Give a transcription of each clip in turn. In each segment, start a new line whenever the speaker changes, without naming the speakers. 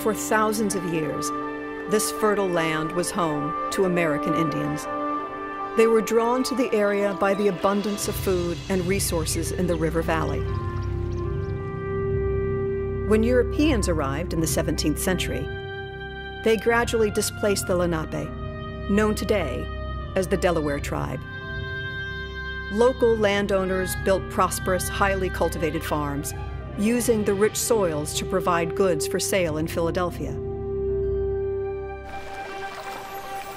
For thousands of years, this fertile land was home to American Indians. They were drawn to the area by the abundance of food and resources in the river valley. When Europeans arrived in the 17th century, they gradually displaced the Lenape, known today as the Delaware tribe. Local landowners built prosperous, highly cultivated farms, using the rich soils to provide goods for sale in Philadelphia.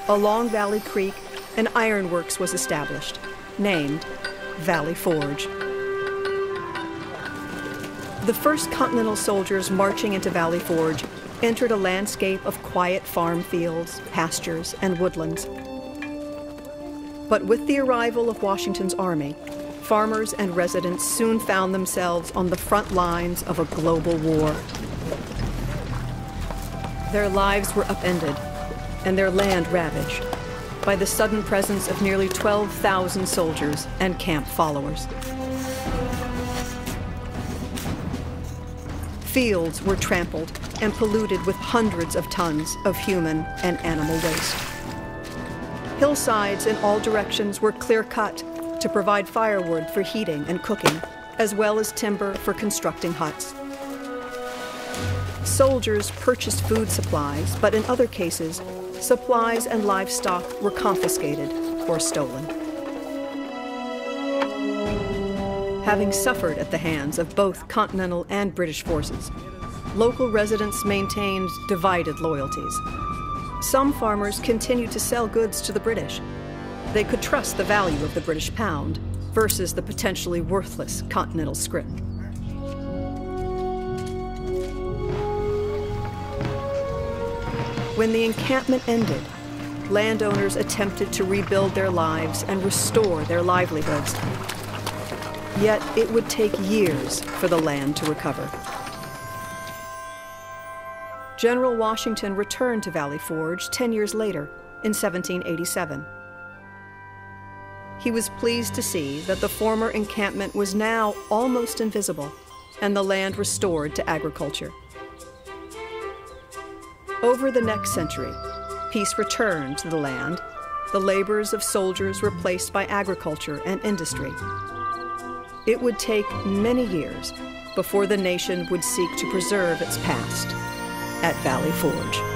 Along Valley Creek, an ironworks was established, named Valley Forge. The first Continental soldiers marching into Valley Forge entered a landscape of quiet farm fields, pastures, and woodlands. But with the arrival of Washington's army, farmers and residents soon found themselves on the front lines of a global war. Their lives were upended and their land ravaged by the sudden presence of nearly 12,000 soldiers and camp followers. Fields were trampled and polluted with hundreds of tons of human and animal waste. Hillsides in all directions were clear cut to provide firewood for heating and cooking, as well as timber for constructing huts. Soldiers purchased food supplies, but in other cases, supplies and livestock were confiscated or stolen. Having suffered at the hands of both Continental and British forces, local residents maintained divided loyalties. Some farmers continued to sell goods to the British. They could trust the value of the British pound versus the potentially worthless Continental scrip. When the encampment ended, landowners attempted to rebuild their lives and restore their livelihoods. Yet it would take years for the land to recover. General Washington returned to Valley Forge 10 years later, in 1787. He was pleased to see that the former encampment was now almost invisible and the land restored to agriculture. Over the next century, peace returned to the land, the labors of soldiers replaced by agriculture and industry. It would take many years before the nation would seek to preserve its past at Valley Forge.